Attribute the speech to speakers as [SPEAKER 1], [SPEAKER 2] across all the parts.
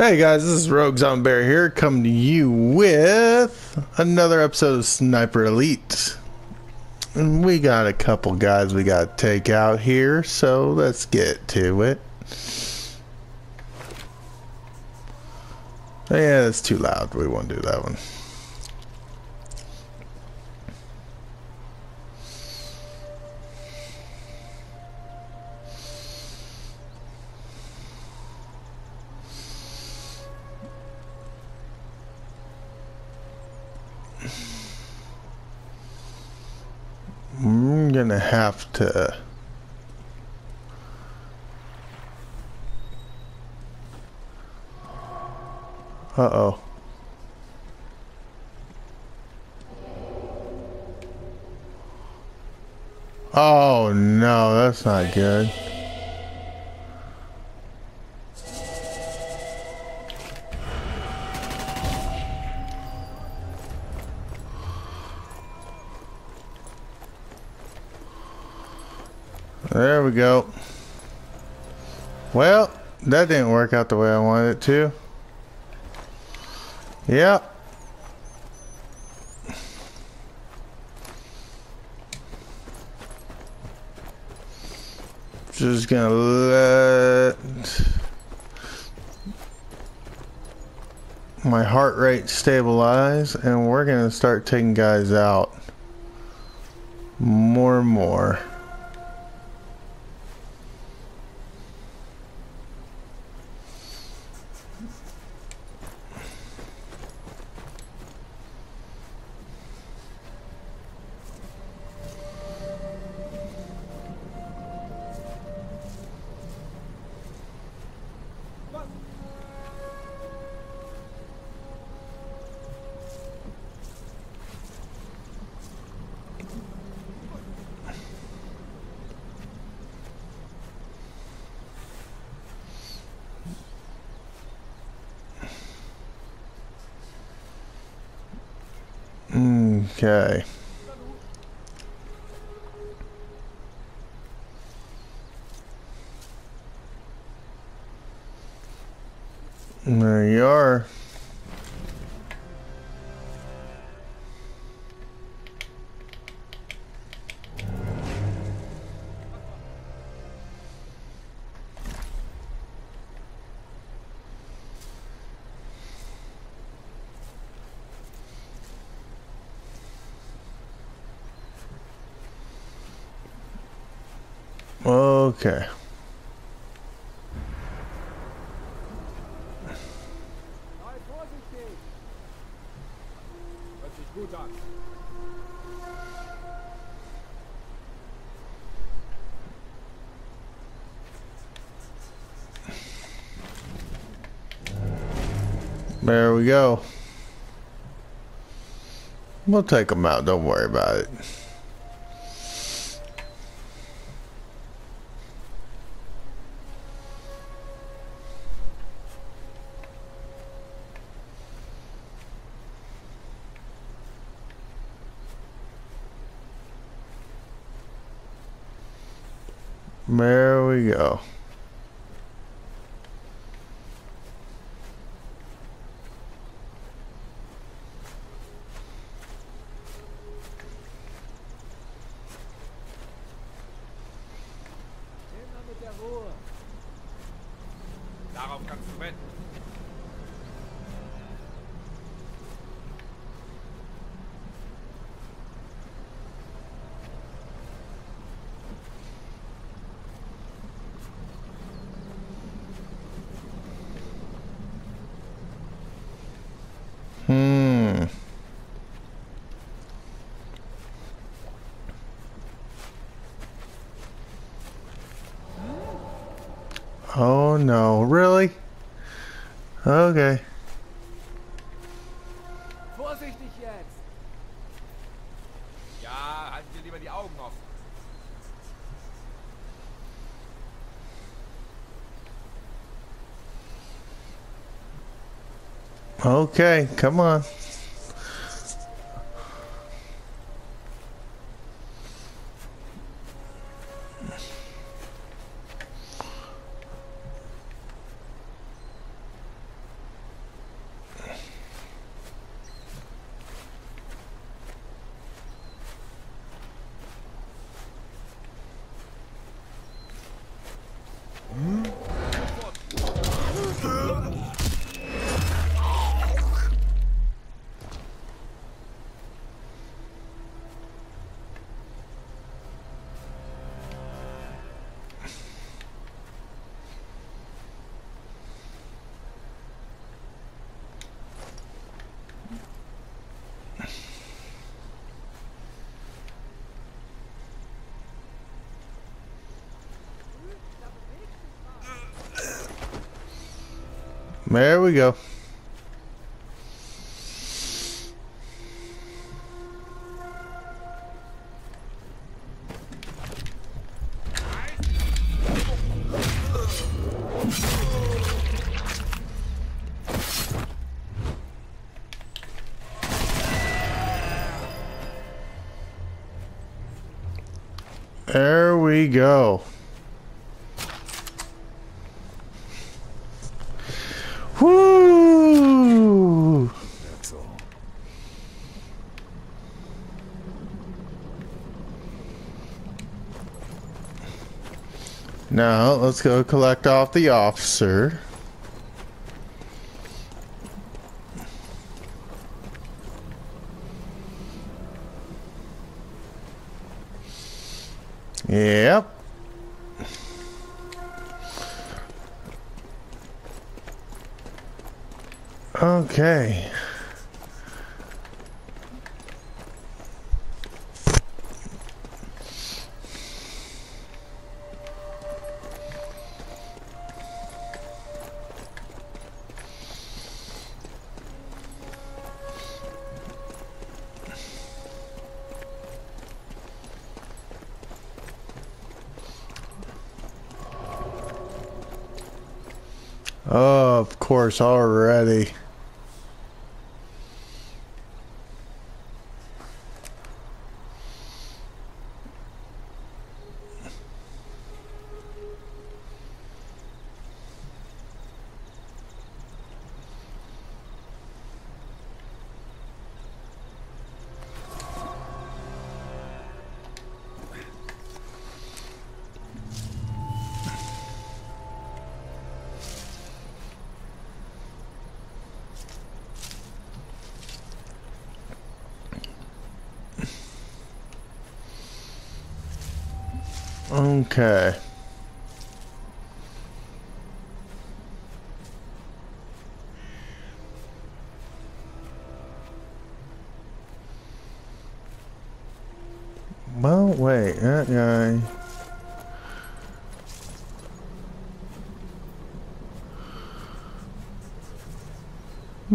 [SPEAKER 1] Hey guys, this is Rogue Zombie Bear here, coming to you with another episode of Sniper Elite. And we got a couple guys we got to take out here, so let's get to it. Yeah, that's too loud. We won't do that one. I'm gonna have to. Uh oh. Oh no, that's not good. There we go. Well, that didn't work out the way I wanted it to. Yep. Just gonna let my heart rate stabilize and we're gonna start taking guys out more and more. Okay. There we go. We'll take them out. Don't worry about it. No, really? Okay.
[SPEAKER 2] Vorsichtig jetzt!
[SPEAKER 3] Ja, halten wir lieber die Augen offen.
[SPEAKER 1] Okay, come on. There we go. Let's go collect off the officer. Yep. Okay. Oh, of course, already.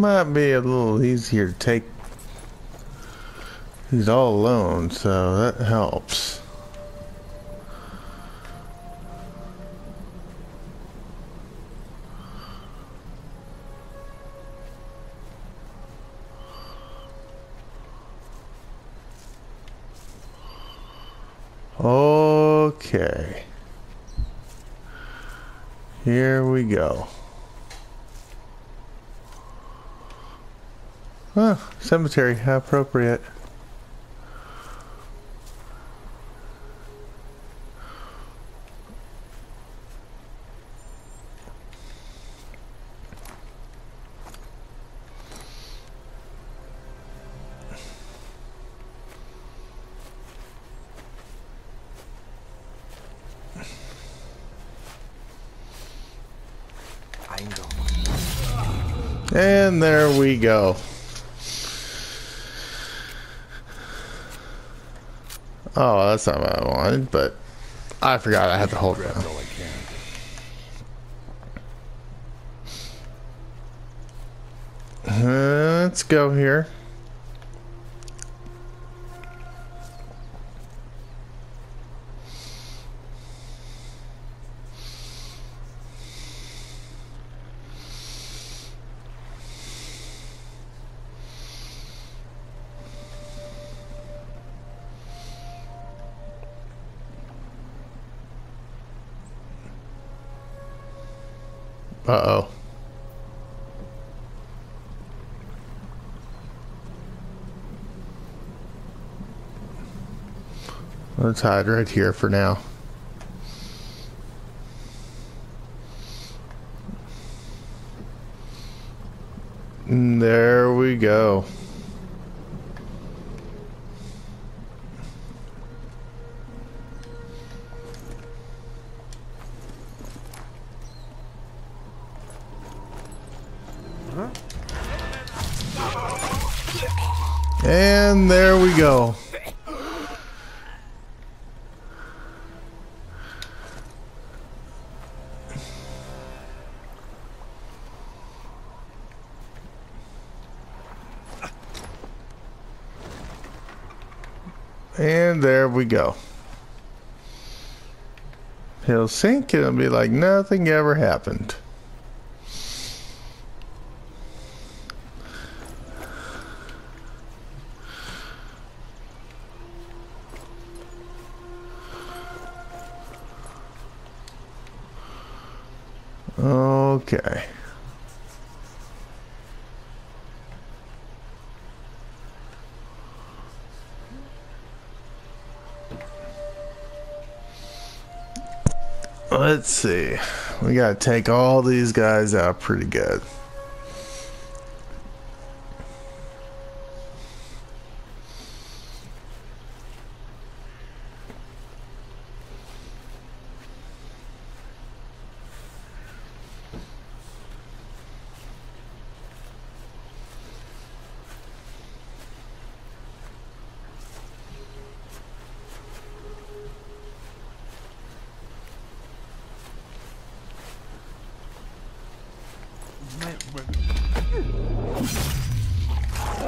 [SPEAKER 1] Might be a little easier to take. He's all alone, so that helps. Okay. Here we go. Huh, cemetery, how appropriate. And there we go. Oh, that's not what I wanted, but I forgot I had to hold it.
[SPEAKER 4] Grab all I can.
[SPEAKER 1] Uh, let's go here. Uh-oh. Let's hide right here for now. Mm, uh-huh. And there we go. And there we go. We go. He'll sink and it'll be like nothing ever happened. See. We gotta take all these guys out pretty good.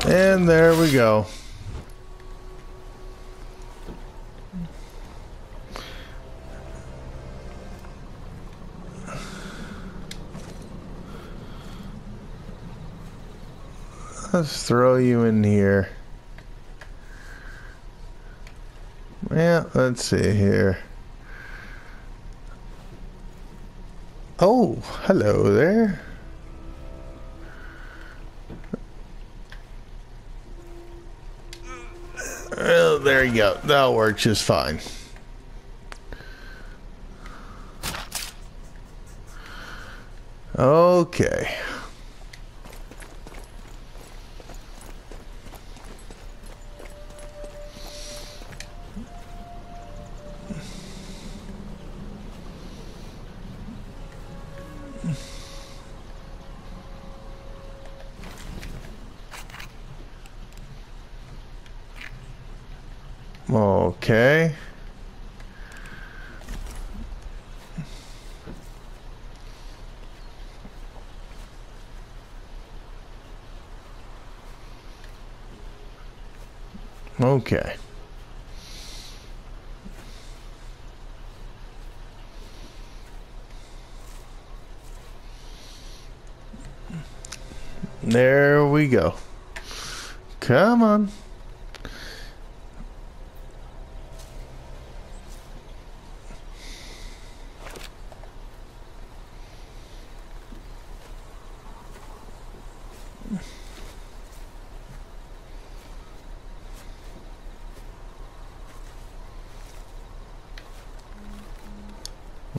[SPEAKER 1] And there we go. Let's throw you in here. Yeah, let's see here. Oh, hello there. You go. That'll work just fine. Okay. Okay. Okay. There we go. Come on.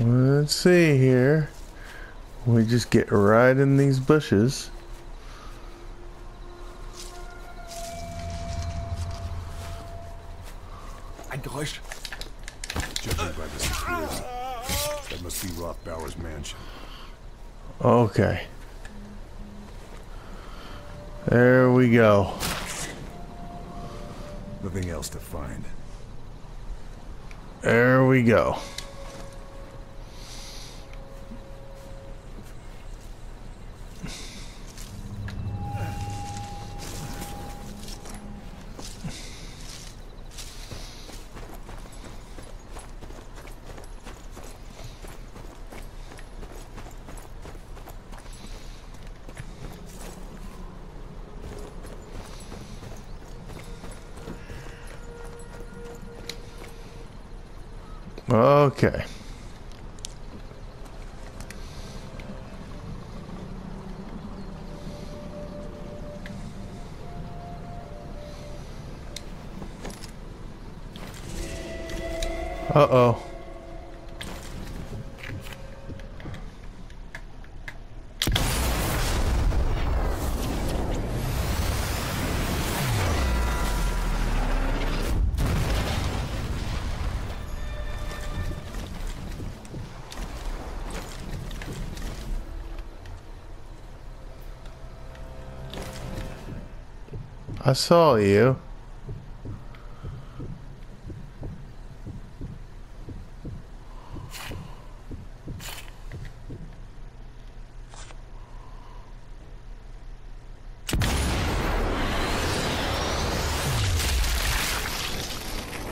[SPEAKER 1] Let's see here. We just get right in these bushes.
[SPEAKER 3] Ein Geräusch.
[SPEAKER 4] Judging by the security, that must be Rothbauer's mansion.
[SPEAKER 1] Okay. There we go.
[SPEAKER 4] Nothing else to find.
[SPEAKER 1] There we go. Okay. Uh-oh. I saw you.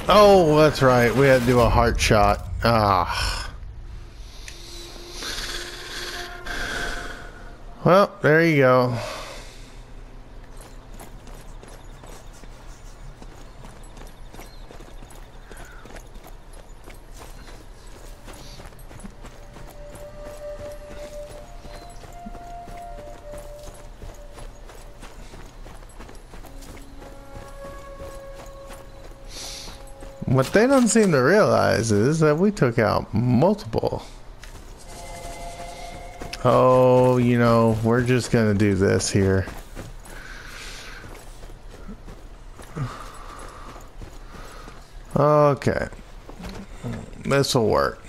[SPEAKER 1] Oh, that's right. We had to do a heart shot. Ah. Well, there you go. What they don't seem to realize is that we took out multiple. Oh, you know, we're just gonna do this here. Okay. This will work.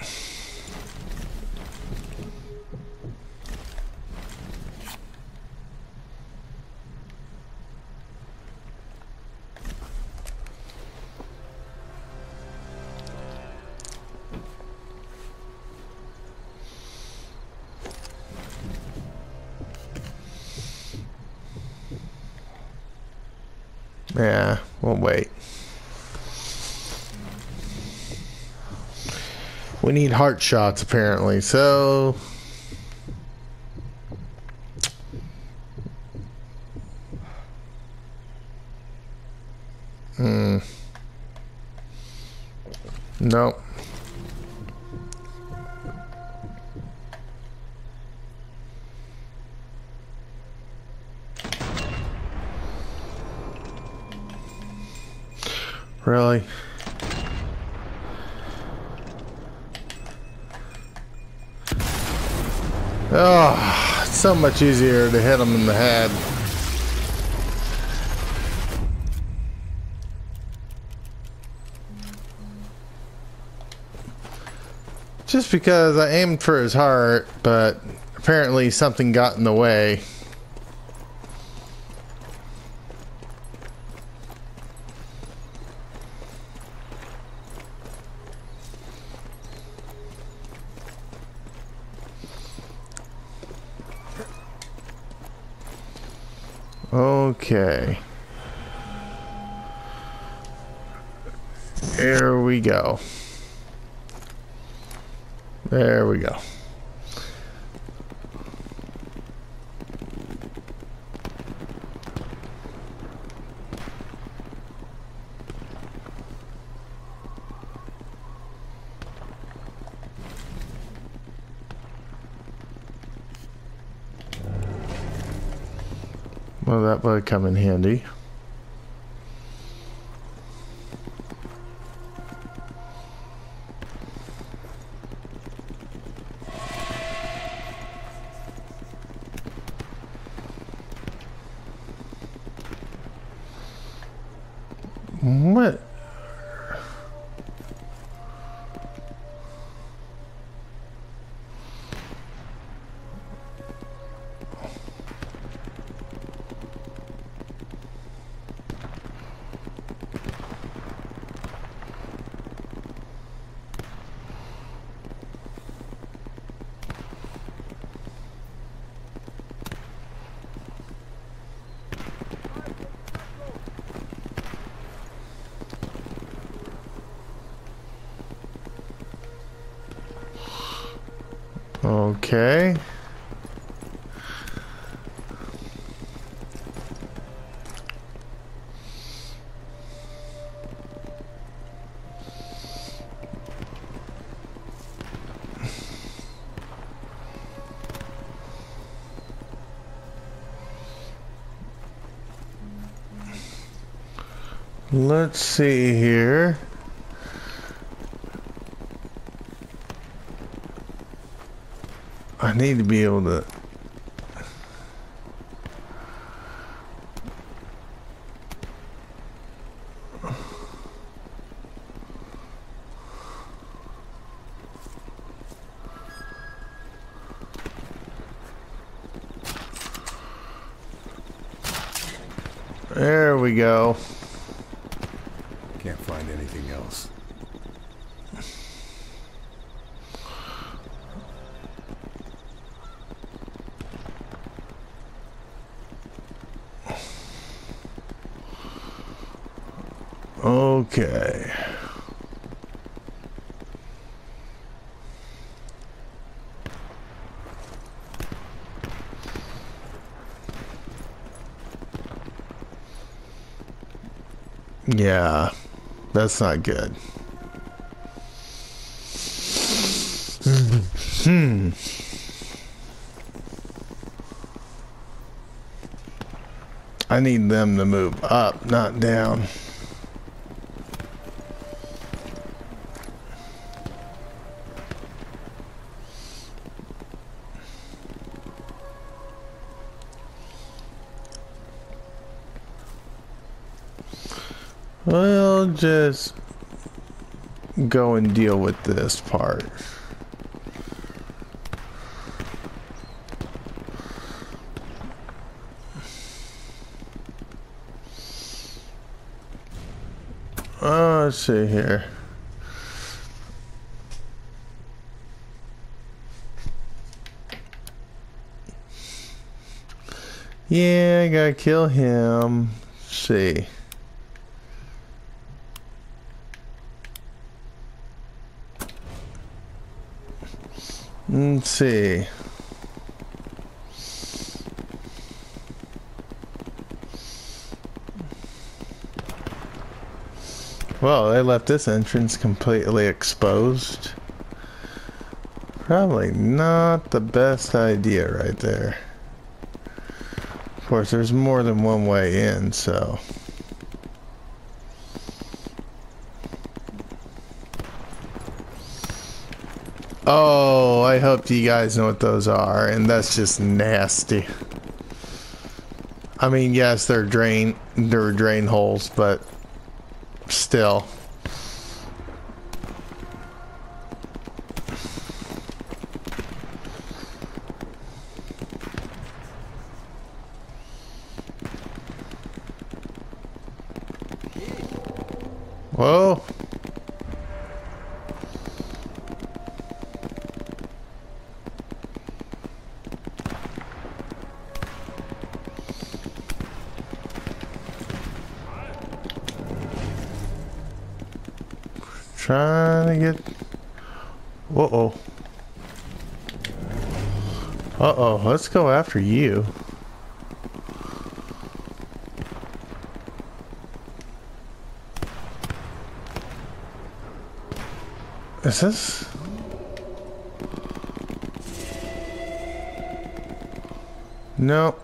[SPEAKER 1] Heart shots apparently, so Oh, it's so much easier to hit them in the head. Just because I aimed for his heart, but apparently something got in the way. Okay. There we go. There we go. That would come in handy. What? Okay. Let's see here. I need to be able to. Okay. Yeah, that's not good. hmm. I need them to move up, not down. Go and deal with this part. Oh, let's see here. Yeah, I gotta kill him. Let's see. Mm, Let's see. Well, they left this entrance completely exposed. Probably not the best idea right there. Of course, there's more than one way in, so... Oh, I hope you guys know what those are, and that's just nasty. I mean, yes, they're drain, they're drain holes, but still. Let's go after you. Is this? No.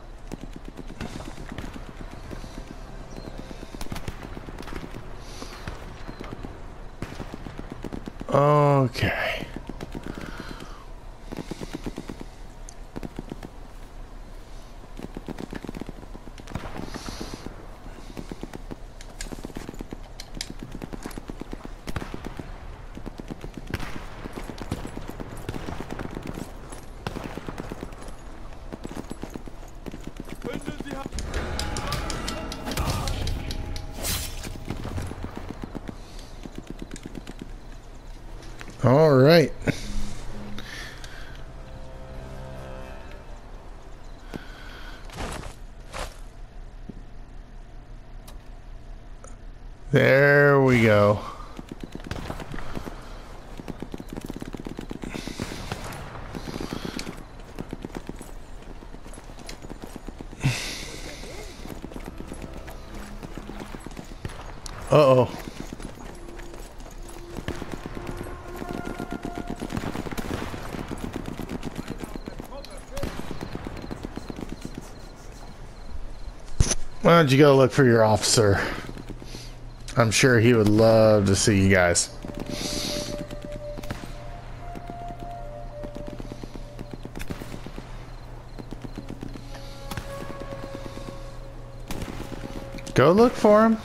[SPEAKER 1] Don't you go look for your officer? I'm sure he would love to see you guys. Go look for him.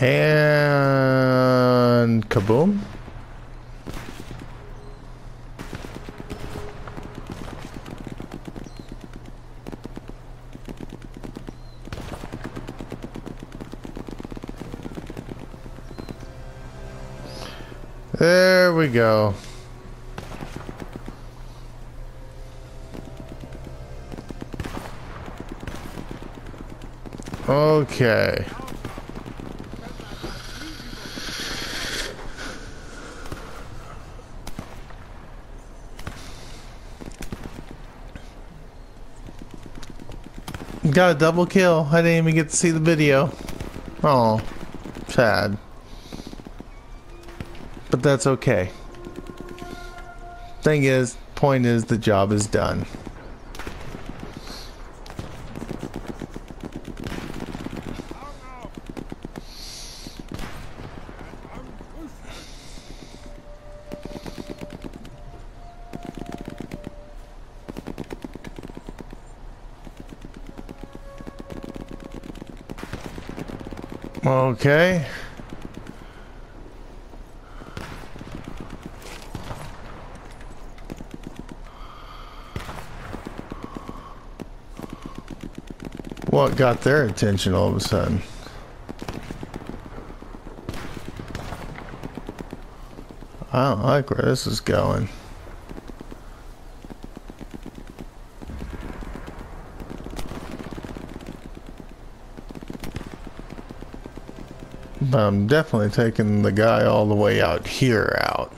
[SPEAKER 1] And kaboom. There we go. Okay. Got a double kill. I didn't even get to see the video. Oh, sad. But that's okay. Thing is, point is, the job is done. Okay. What got their attention all of a sudden? I don't like where this is going. I'm definitely taking the guy all the way out here out.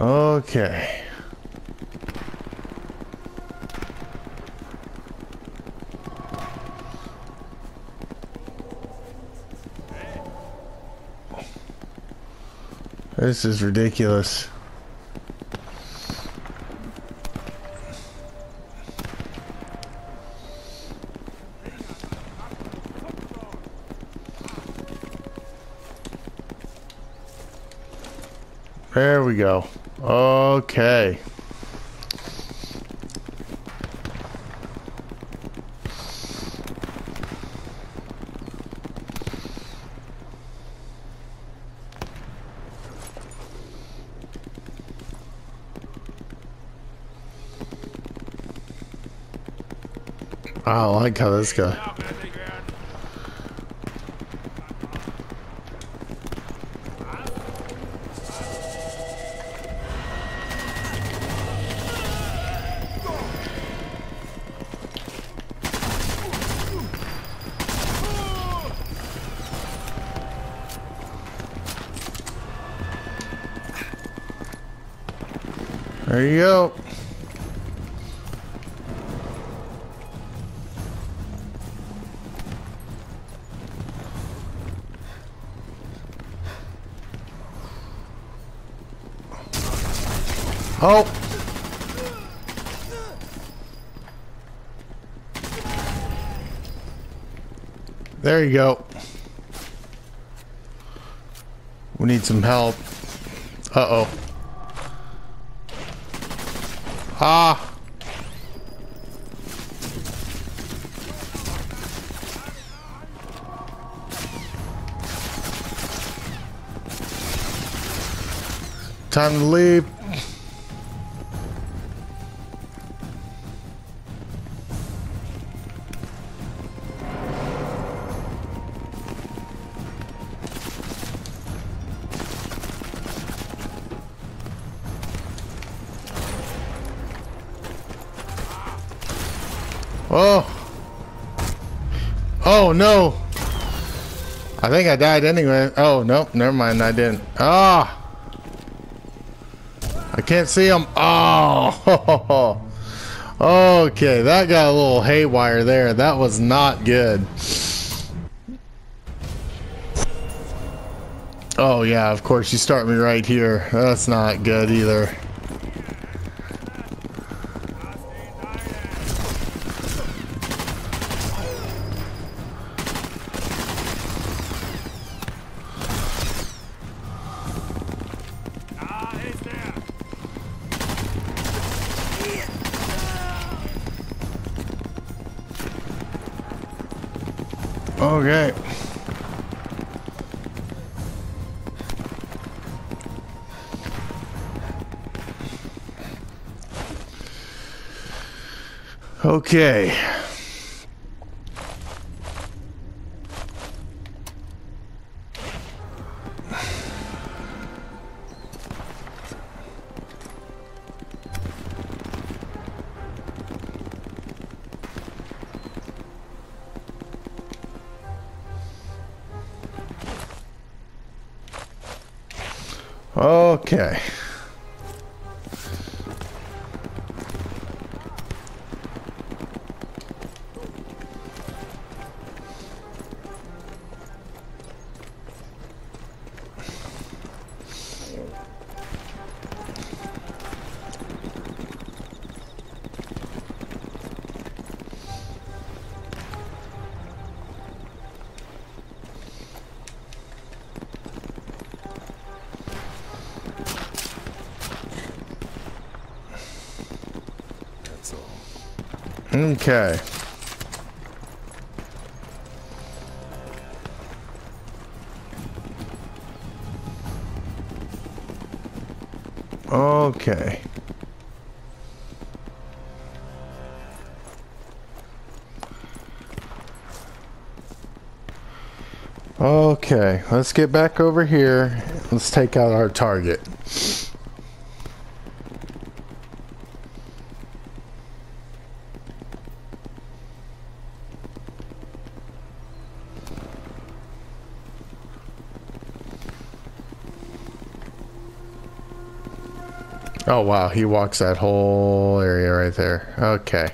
[SPEAKER 1] Okay. This is ridiculous. There we go. Okay. I don't like how this guy. There you go. Oh. There you go. We need some help. Uh-oh. Ah. Time to leave. Oh no. I think I died anyway. Oh no, never mind. I didn't. Ah. I can't see him. Oh. Okay, that got a little haywire there. That was not good. Oh yeah, of course you start me right here. That's not good either. Okay. Okay. Okay. Okay. Okay, let's get back over here. Let's take out our target. Oh wow, he walks that whole area right there. Okay.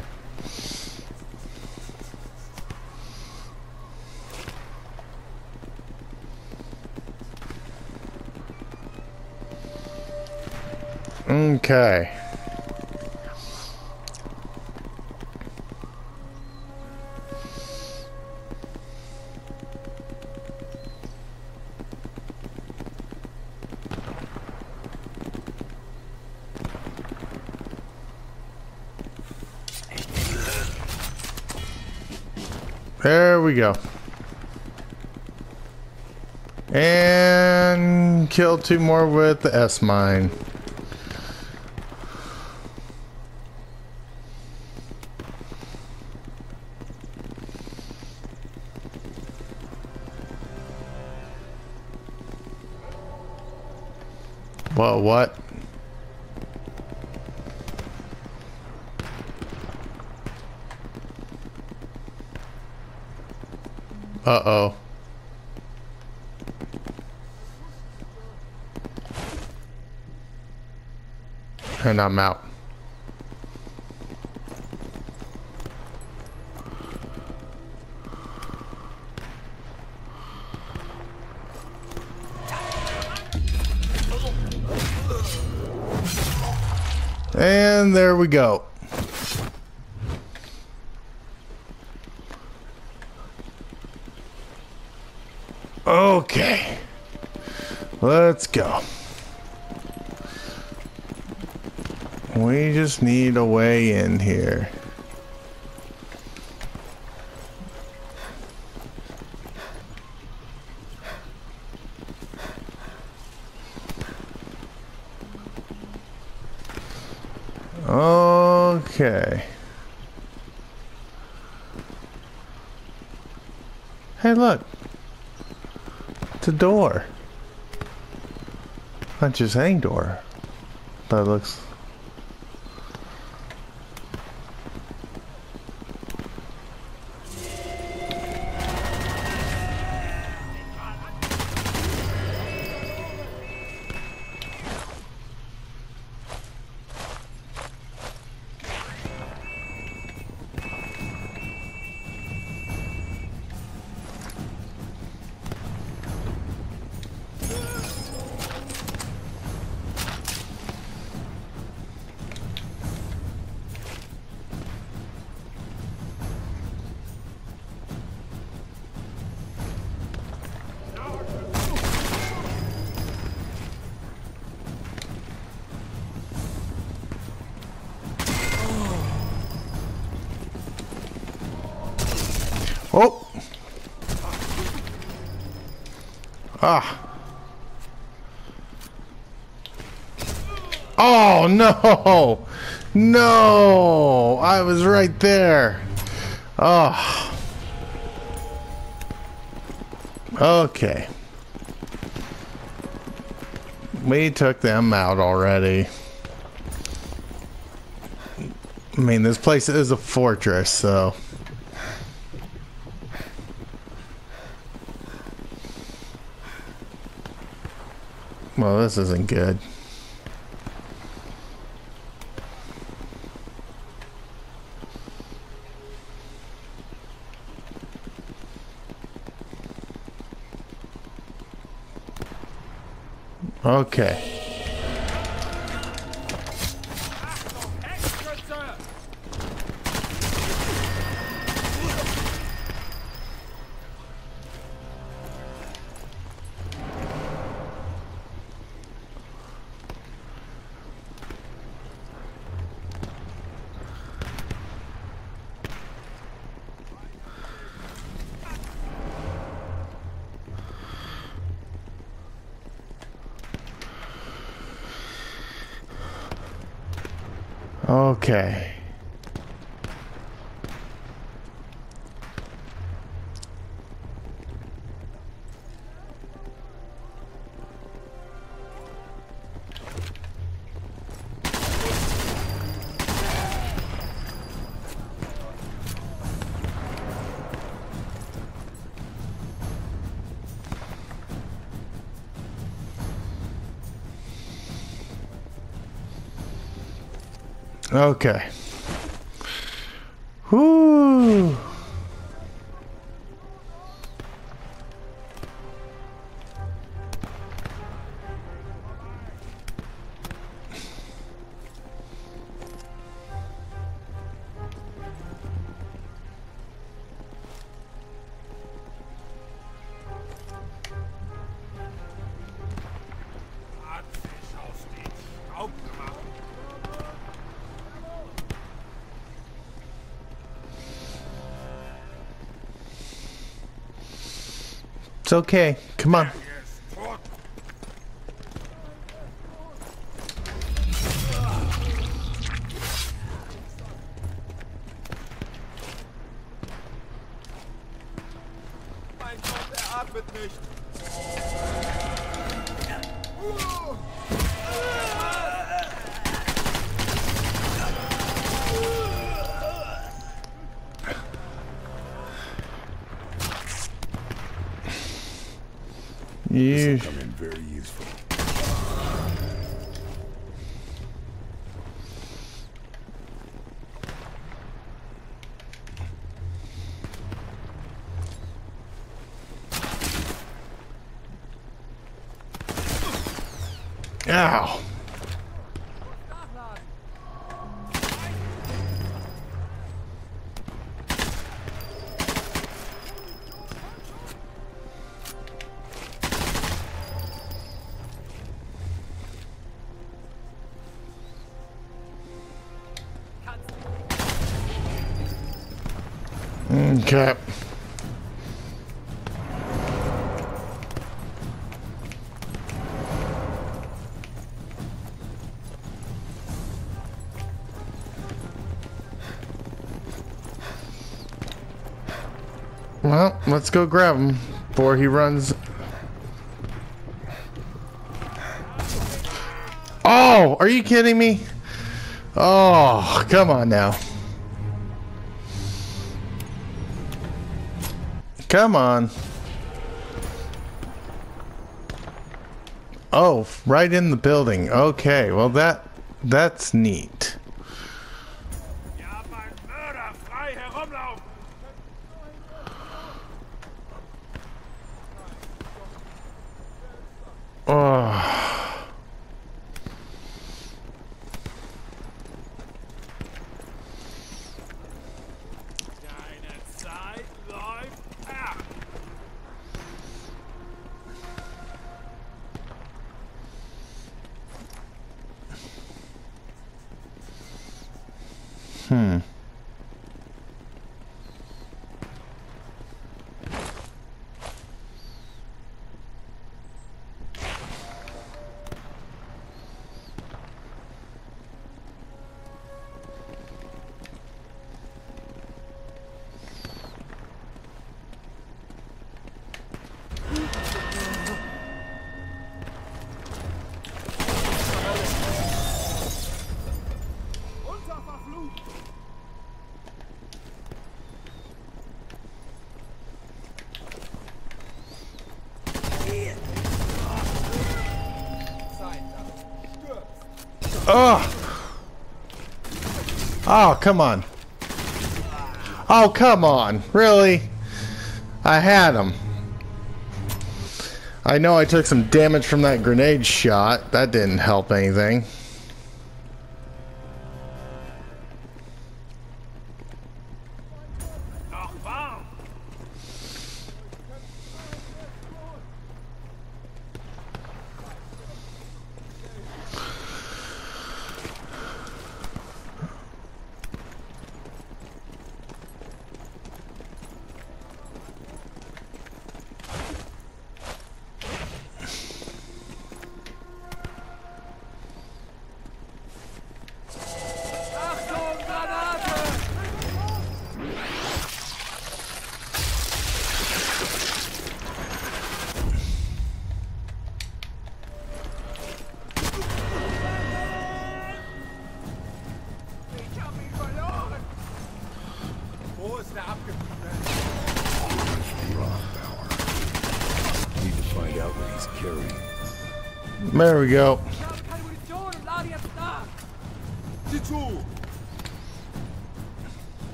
[SPEAKER 1] Okay. We go. And kill two more with the S mine. Uh-oh. And I'm out. And there we go. Okay. Let's go. We just need a way in here. Okay. Hey, look. It's a door. Not just door. That looks. Ah. Oh no! No! I was right there. Oh. Okay. We took them out already. I mean, this place is a fortress, so. Well, this isn't good. Okay. Okay. Okay. Okay. Come on. Okay. Well, let's go grab him before he runs. Oh, are you kidding me? Oh, come on now. Come on. Oh, right in the building. Okay, well that that's neat. Oh, come on. Oh, come on. Really? I had him. I know I took some damage from that grenade shot. That didn't help anything.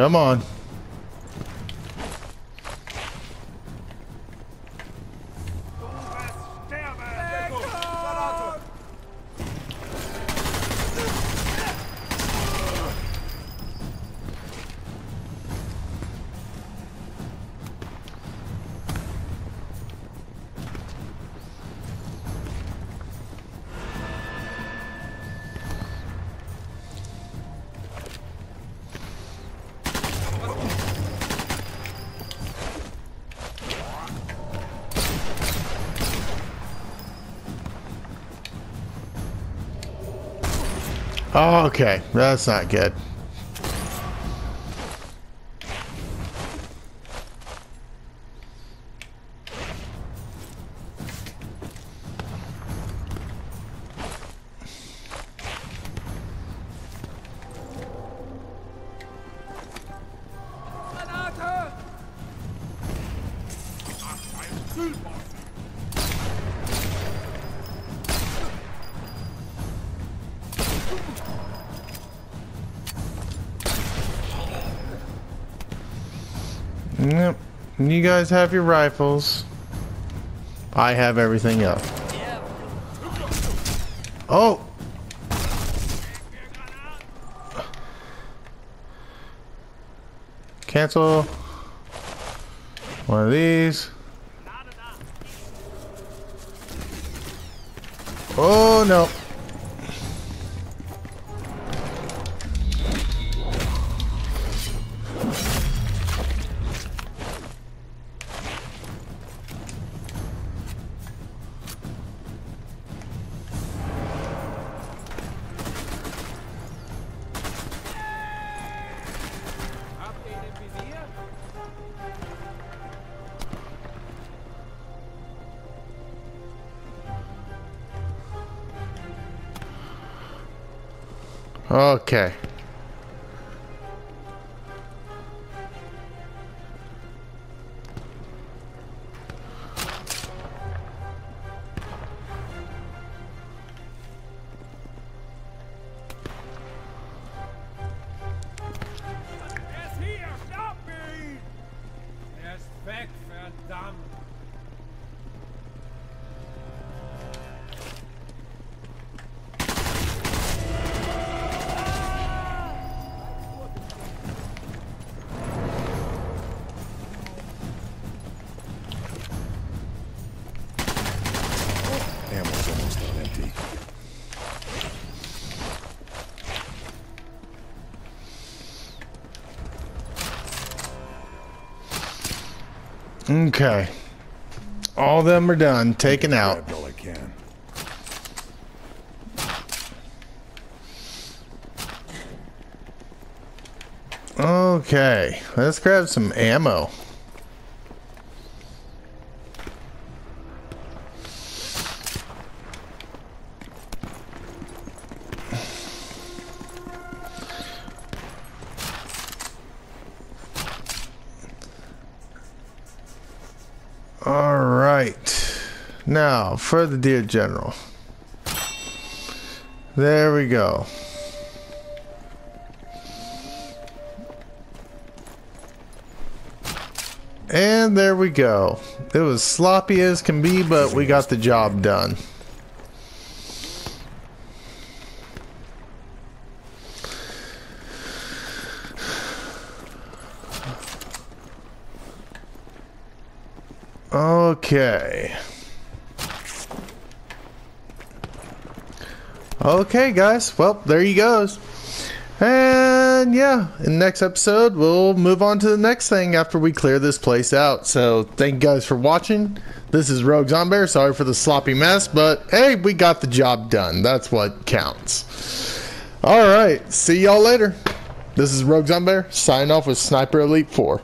[SPEAKER 1] Come on. Oh, okay. That's not good. Guys have your rifles. I have everything else. Oh! Cancel. One of these. Oh no. Okay. Okay. All of them are done. Taken out.
[SPEAKER 4] I can.
[SPEAKER 1] Okay. Let's grab some ammo. All right. Now, for the dear general. There we go. And there we go. It was sloppy as can be, but we got the job done. Okay. Okay, guys. Well, there he goes. And yeah, in next episode, we'll move on to the next thing after we clear this place out. So thank you guys for watching. This is Rogue Zombie Bear. Sorry for the sloppy mess, but hey, we got the job done. That's what counts. All right. See y'all later. This is Rogue Zombie Bear. Sign off with Sniper Elite 4.